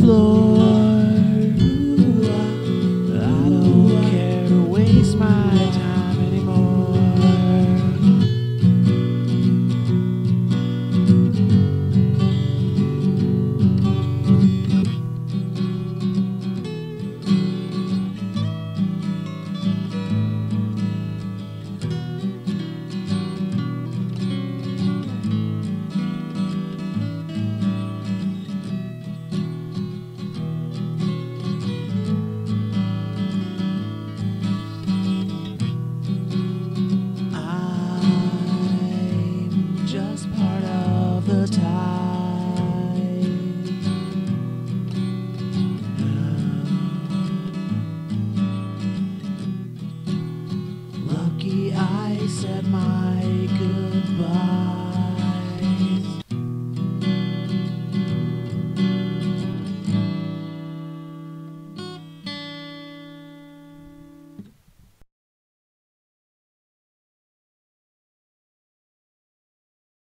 floor. Lucky I said my goodbyes.